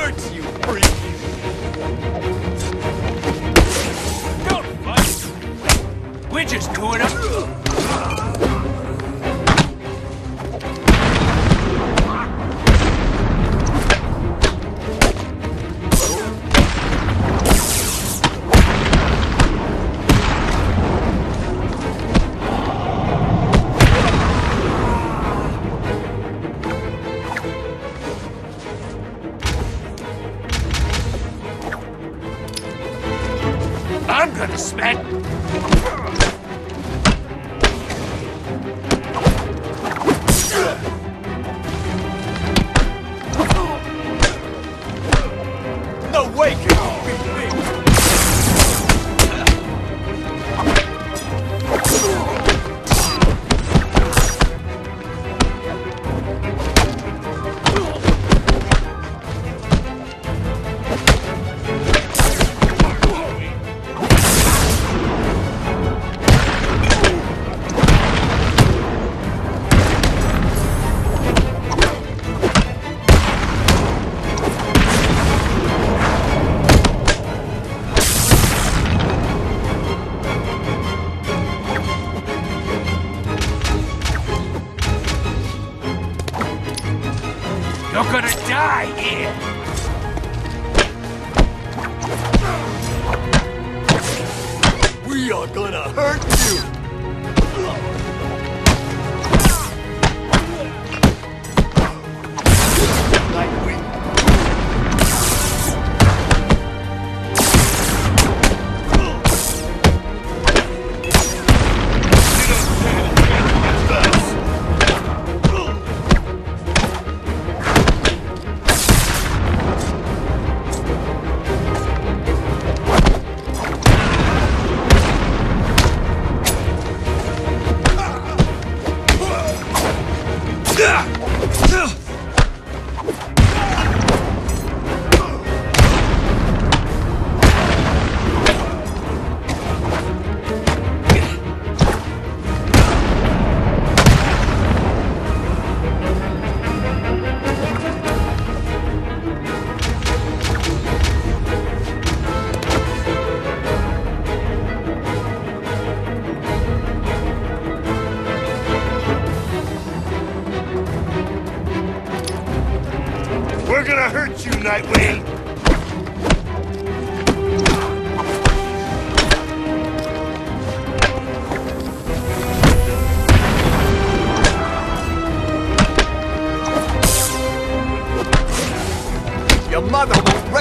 hurts, you freak! Don't fight! We're just doing a... No You're gonna die here! We are gonna hurt you!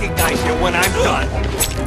Recognize you when I'm done.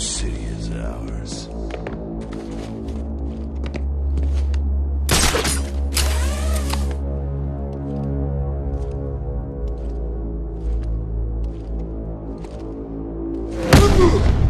City is ours.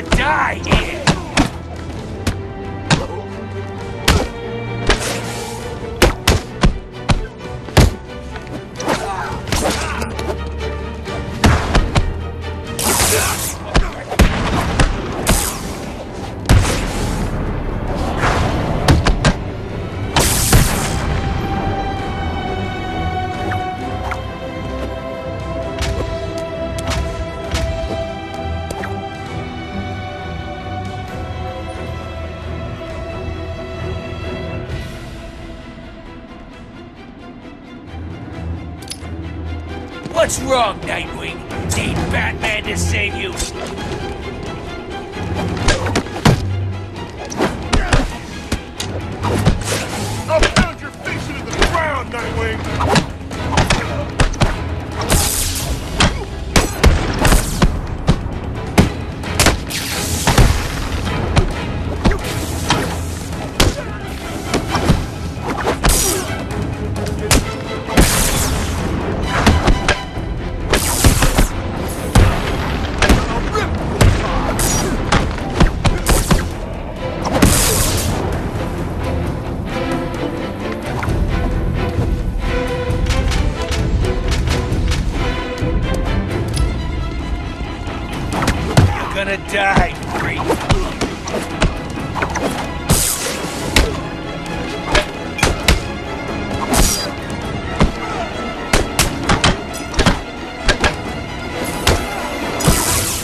gonna die here! What's wrong, Nightwing? Need Batman to save you? Gonna die, freak!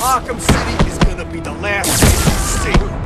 Arkham City is gonna be the last